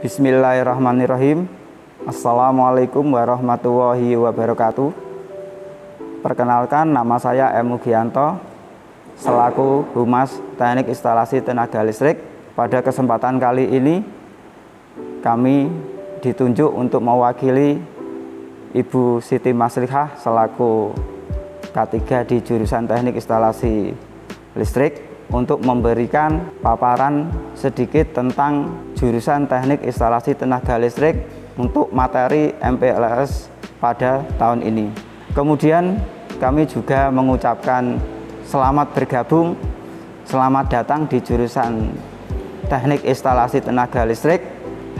Bismillahirrahmanirrahim. Assalamualaikum warahmatullahi wabarakatuh. Perkenalkan nama saya M. Gianto selaku Humas Teknik Instalasi Tenaga Listrik. Pada kesempatan kali ini kami ditunjuk untuk mewakili Ibu Siti Maslihah selaku K3 di jurusan Teknik Instalasi Listrik untuk memberikan paparan sedikit tentang jurusan Teknik Instalasi Tenaga Listrik untuk materi MPLS pada tahun ini. Kemudian kami juga mengucapkan selamat bergabung, selamat datang di jurusan Teknik Instalasi Tenaga Listrik.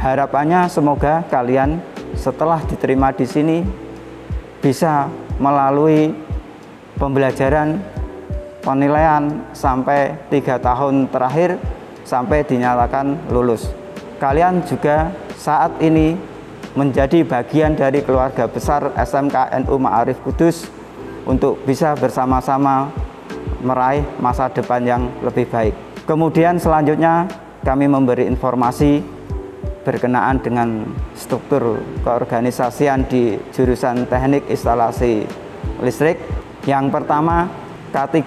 Harapannya semoga kalian setelah diterima di sini bisa melalui pembelajaran penilaian sampai tiga tahun terakhir sampai dinyatakan lulus. Kalian juga saat ini menjadi bagian dari keluarga besar SMK NU Ma'arif Kudus untuk bisa bersama-sama meraih masa depan yang lebih baik. Kemudian selanjutnya kami memberi informasi berkenaan dengan struktur keorganisasian di jurusan Teknik Instalasi Listrik. Yang pertama K3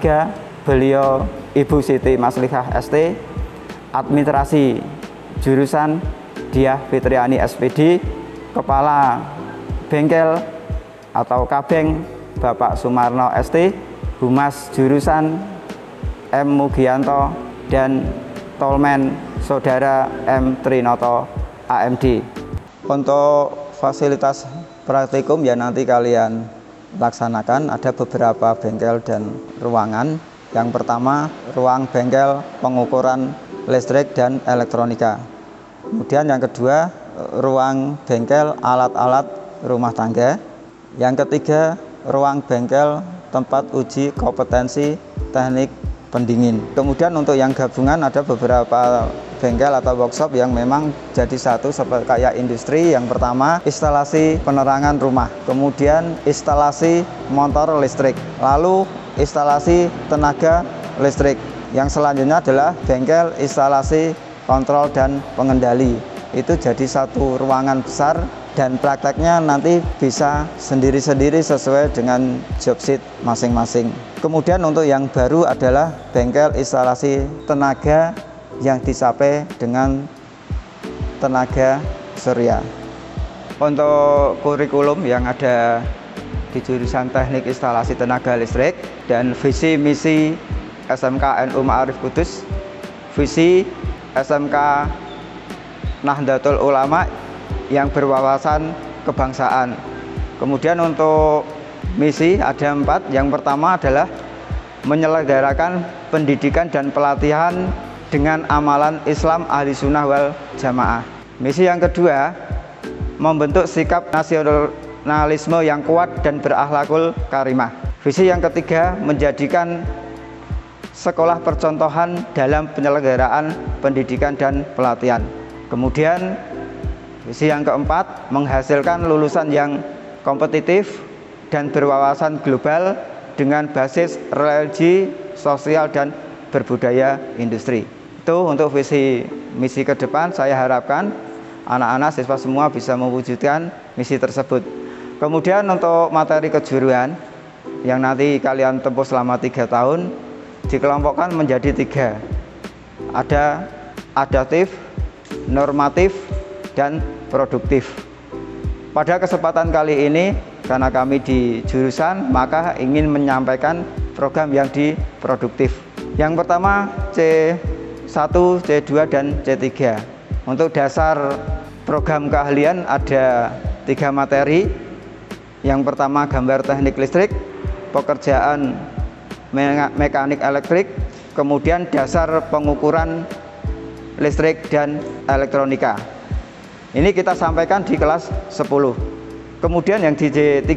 beliau Ibu Siti Maslihah ST administrasi jurusan Diah Fitriani SPD Kepala Bengkel atau Kabeng Bapak Sumarno ST Humas jurusan M Mugianto dan Tolmen Saudara M Trinoto AMD untuk fasilitas praktikum ya nanti kalian laksanakan ada beberapa bengkel dan ruangan. Yang pertama, ruang bengkel pengukuran listrik dan elektronika. Kemudian yang kedua, ruang bengkel alat-alat rumah tangga. Yang ketiga, ruang bengkel tempat uji kompetensi teknik pendingin. Kemudian untuk yang gabungan ada beberapa bengkel atau workshop yang memang jadi satu seperti kayak industri. Yang pertama instalasi penerangan rumah, kemudian instalasi motor listrik, lalu instalasi tenaga listrik. Yang selanjutnya adalah bengkel instalasi kontrol dan pengendali. Itu jadi satu ruangan besar dan prakteknya nanti bisa sendiri-sendiri sesuai dengan job sheet masing-masing. Kemudian untuk yang baru adalah bengkel instalasi tenaga yang disapai dengan tenaga surya. Untuk kurikulum yang ada di jurusan Teknik Instalasi Tenaga Listrik dan visi misi SMK NU Ma'arif Kudus, visi SMK Nahdlatul Ulama yang berwawasan kebangsaan. Kemudian untuk misi ada empat. Yang pertama adalah menyelenggarakan pendidikan dan pelatihan dengan amalan Islam ahli sunnah wal jamaah. Misi yang kedua membentuk sikap nasionalisme yang kuat dan berakhlakul karimah. Visi yang ketiga menjadikan sekolah percontohan dalam penyelenggaraan pendidikan dan pelatihan. Kemudian Visi yang keempat, menghasilkan lulusan yang kompetitif dan berwawasan global dengan basis religi, sosial, dan berbudaya industri. Itu untuk visi misi ke depan saya harapkan anak-anak siswa semua bisa mewujudkan misi tersebut. Kemudian untuk materi kejuruan yang nanti kalian tempuh selama tiga tahun dikelompokkan menjadi tiga. Ada adaptif, normatif, dan produktif. Pada kesempatan kali ini, karena kami di jurusan, maka ingin menyampaikan program yang di produktif. Yang pertama C1, C2, dan C3. Untuk dasar program keahlian ada tiga materi. Yang pertama gambar teknik listrik, pekerjaan mekanik elektrik, kemudian dasar pengukuran listrik dan elektronika. Ini kita sampaikan di kelas 10. Kemudian yang di J3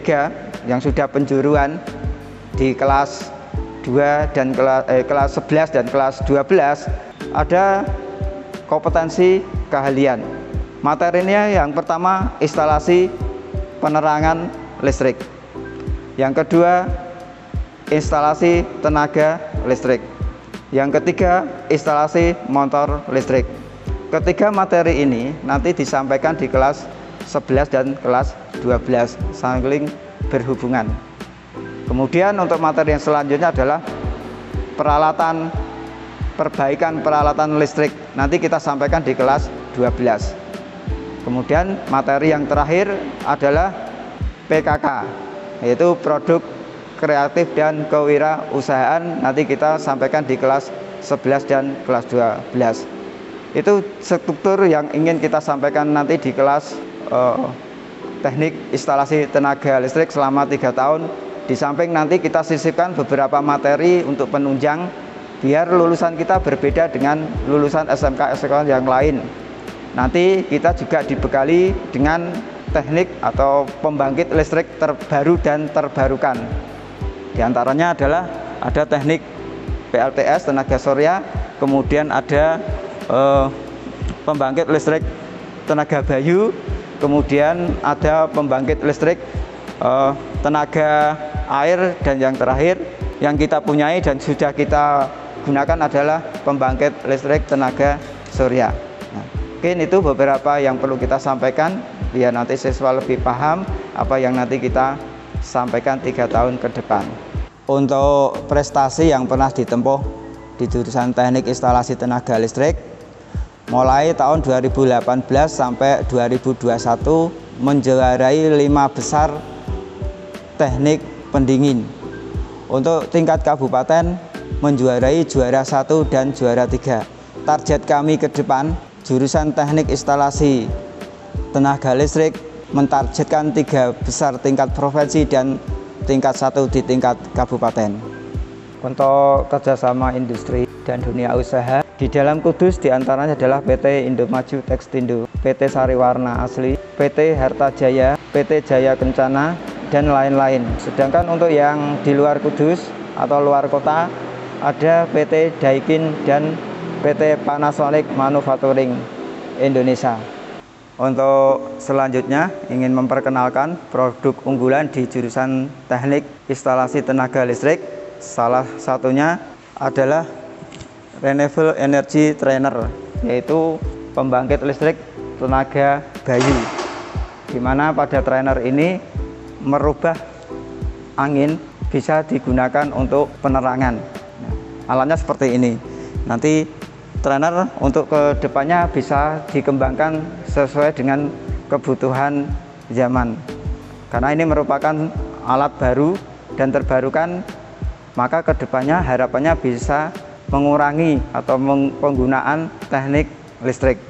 yang sudah penjuruan di kelas 2 dan kelas, eh, kelas 11 dan kelas 12 ada kompetensi keahlian. Materinya yang pertama instalasi penerangan listrik. Yang kedua instalasi tenaga listrik. Yang ketiga instalasi motor listrik. ketiga materi ini nanti disampaikan di kelas 11 dan kelas 12 saling berhubungan. Kemudian untuk materi yang selanjutnya adalah peralatan perbaikan peralatan listrik. Nanti kita sampaikan di kelas 12. Kemudian materi yang terakhir adalah PKK, yaitu produk kreatif dan kewirausahaan. Nanti kita sampaikan di kelas 11 dan kelas 12. Itu struktur yang ingin kita sampaikan nanti di kelas uh, teknik instalasi tenaga listrik selama tiga tahun. Di samping nanti kita sisipkan beberapa materi untuk penunjang biar lulusan kita berbeda dengan lulusan SMK SMK yang lain. Nanti kita juga dibekali dengan teknik atau pembangkit listrik terbaru dan terbarukan. Di antaranya adalah ada teknik PLTS tenaga surya, kemudian ada eh, pembangkit listrik tenaga bayu, kemudian ada pembangkit listrik eh, tenaga air dan yang terakhir yang kita punyai dan sudah kita gunakan adalah pembangkit listrik tenaga surya. Nah, mungkin itu beberapa yang perlu kita sampaikan biar nanti siswa lebih paham apa yang nanti kita sampaikan tiga tahun ke depan. Untuk prestasi yang pernah ditempuh di jurusan teknik instalasi tenaga listrik mulai tahun 2018 sampai 2021 menjuarai lima besar teknik pendingin. Untuk tingkat kabupaten menjuarai juara satu dan juara tiga. Target kami ke depan jurusan teknik instalasi tenaga listrik mentargetkan tiga besar tingkat provinsi dan tingkat satu di tingkat kabupaten untuk kerjasama industri dan dunia usaha di dalam Kudus di antaranya adalah PT Indomaju Tekstindo, PT Sariwarna Asli, PT Harta Jaya, PT Jaya Kencana, dan lain-lain. Sedangkan untuk yang di luar Kudus atau luar kota ada PT Daikin dan PT Panasonic Manufacturing Indonesia. Untuk selanjutnya ingin memperkenalkan produk unggulan di jurusan Teknik Instalasi Tenaga Listrik. Salah satunya adalah Renewable Energy Trainer yaitu pembangkit listrik tenaga bayu di mana pada trainer ini merubah angin bisa digunakan untuk penerangan. Alatnya seperti ini. Nanti trainer untuk ke depannya bisa dikembangkan sesuai dengan kebutuhan zaman. Karena ini merupakan alat baru dan terbarukan maka ke depannya harapannya bisa mengurangi atau penggunaan teknik listrik.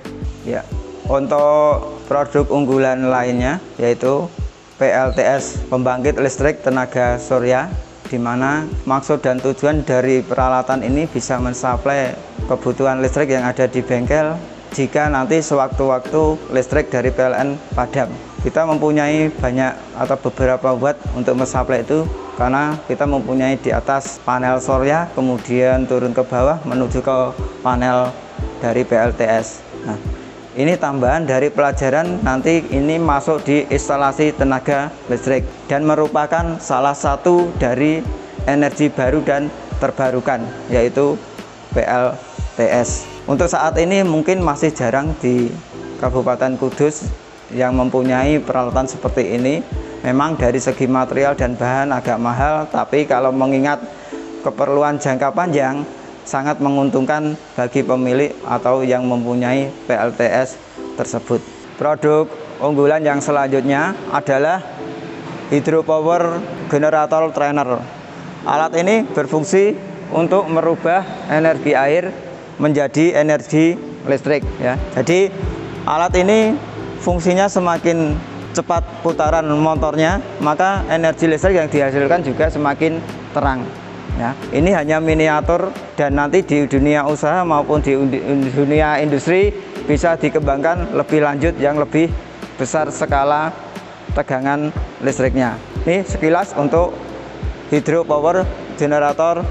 Ya untuk produk unggulan lainnya yaitu PLTS pembangkit listrik tenaga surya di mana maksud dan tujuan dari peralatan ini bisa mensuplai kebutuhan listrik yang ada di bengkel jika nanti sewaktu-waktu listrik dari PLN padam. Kita mempunyai banyak atau beberapa watt untuk mensuplai itu karena kita mempunyai di atas panel surya kemudian turun ke bawah menuju ke panel dari PLTS nah ini tambahan dari pelajaran nanti ini masuk di instalasi tenaga listrik dan merupakan salah satu dari energi baru dan terbarukan yaitu PLTS untuk saat ini mungkin masih jarang di Kabupaten Kudus yang mempunyai peralatan seperti ini. Memang dari segi material dan bahan agak mahal tapi kalau mengingat keperluan jangka panjang sangat menguntungkan bagi pemilik atau yang mempunyai PLTS tersebut. Produk unggulan yang selanjutnya adalah hydropower generator trainer. Alat ini berfungsi untuk merubah energi air menjadi energi listrik ya. Jadi alat ini fungsinya semakin cepat putaran motornya maka energi listrik yang dihasilkan juga semakin terang ya. Ini hanya miniatur dan nanti di dunia usaha maupun di dunia industri bisa dikembangkan lebih lanjut yang lebih besar skala tegangan listriknya. Ini sekilas untuk hydropower generator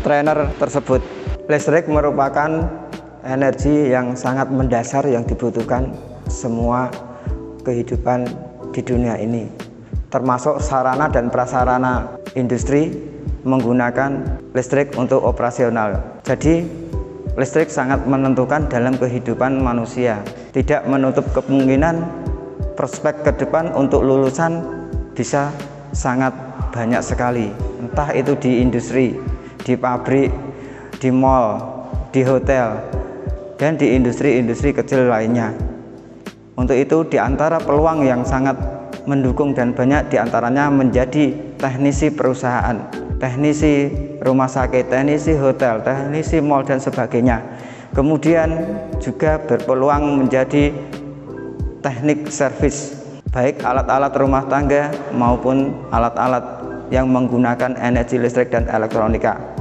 trainer tersebut listrik merupakan energi yang sangat mendasar yang dibutuhkan semua kehidupan di dunia ini termasuk sarana dan prasarana industri menggunakan listrik untuk operasional jadi listrik sangat menentukan dalam kehidupan manusia. Tidak menutup kemungkinan prospek ke depan untuk lulusan bisa sangat banyak sekali. Entah itu di industri, di pabrik, di mall, di hotel, dan di industri-industri kecil lainnya. Untuk itu di antara peluang yang sangat mendukung dan banyak di antaranya menjadi teknisi perusahaan, teknisi rumah sakit, teknisi hotel, teknisi mall dan sebagainya. Kemudian juga berpeluang menjadi teknik servis, baik alat-alat rumah tangga maupun alat-alat yang menggunakan energi listrik dan elektronika.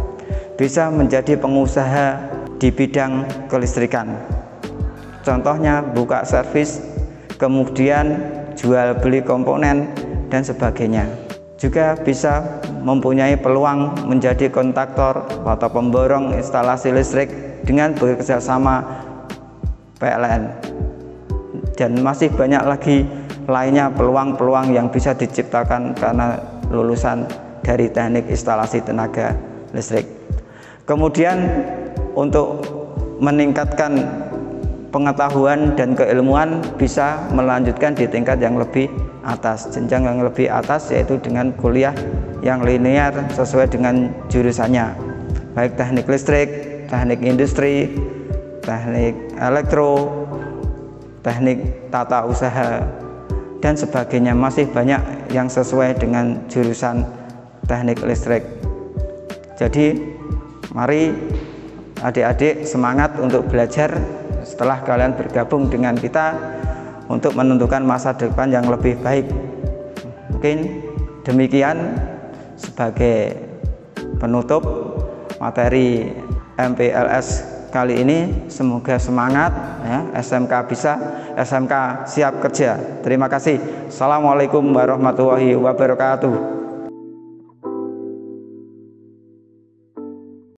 Bisa menjadi pengusaha di bidang kelistrikan. Contohnya buka servis, kemudian jual beli komponen dan sebagainya. Juga bisa mempunyai peluang menjadi kontaktor atau pemborong instalasi listrik dengan bekerja sama PLN. Dan masih banyak lagi lainnya peluang-peluang yang bisa diciptakan karena lulusan dari teknik instalasi tenaga listrik. Kemudian untuk meningkatkan pengetahuan dan keilmuan bisa melanjutkan di tingkat yang lebih atas jenjang yang lebih atas yaitu dengan kuliah yang linear sesuai dengan jurusannya. Baik teknik listrik, teknik industri, teknik elektro, teknik tata usaha dan sebagainya. Masih banyak yang sesuai dengan jurusan teknik listrik. Jadi mari adik-adik semangat untuk belajar setelah kalian bergabung dengan kita untuk menentukan masa depan yang lebih baik. Mungkin demikian sebagai penutup materi MPLS kali ini. Semoga semangat ya. SMK bisa SMK siap kerja. Terima kasih. Assalamualaikum warahmatullahi wabarakatuh